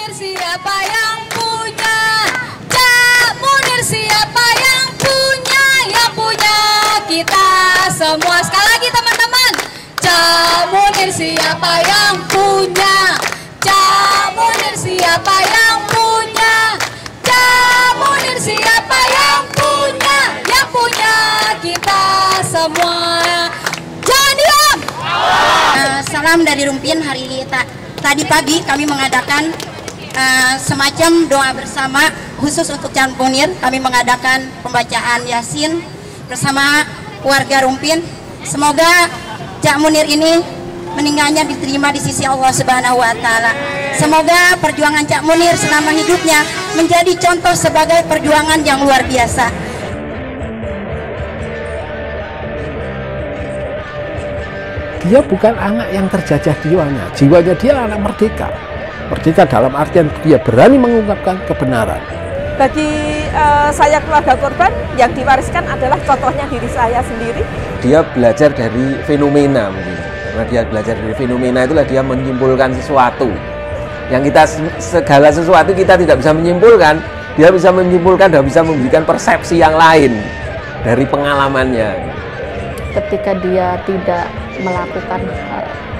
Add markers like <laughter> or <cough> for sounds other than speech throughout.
Munir siapa yang punya? Cak siapa yang punya? Yang punya kita semua. Sekali lagi teman-teman. Cak siapa yang punya? Cak siapa yang punya? Cak siapa yang punya? Yang punya kita semua. Jangan diam. Eh, salam dari Rumpin hari ta- tadi pagi kami mengadakan eh, semacam doa bersama khusus untuk Cak Munir kami mengadakan pembacaan Yasin bersama warga Rumpin semoga Cak Munir ini meninggalnya diterima di sisi Allah Subhanahu wa taala. Semoga perjuangan Cak Munir selama hidupnya menjadi contoh sebagai perjuangan yang luar biasa. dia bukan anak yang terjajah jiwanya jiwanya dia anak merdeka merdeka dalam artian dia berani mengungkapkan kebenaran Bagi eh, saya keluarga korban yang diwariskan adalah contohnya diri saya sendiri. dia belajar dari fenomena mungkin karena dia belajar dari fenomena itulah dia menyimpulkan sesuatu yang kita se- segala sesuatu kita tidak bisa menyimpulkan dia bisa menyimpulkan dan bisa memberikan persepsi yang lain dari pengalamannya ketika dia tidak melakukan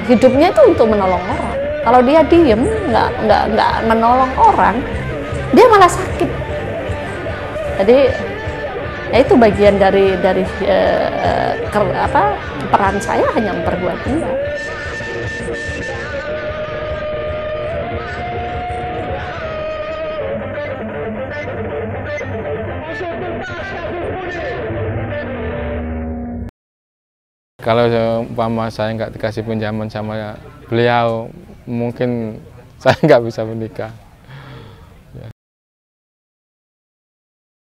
hidupnya itu untuk menolong orang. Kalau dia diem nggak nggak nggak menolong orang, dia malah sakit. Jadi ya itu bagian dari dari eh, ker- apa peran saya hanya memperkuat dia. Kalau umpama saya nggak dikasih pinjaman sama beliau, mungkin <laughs> saya nggak bisa menikah.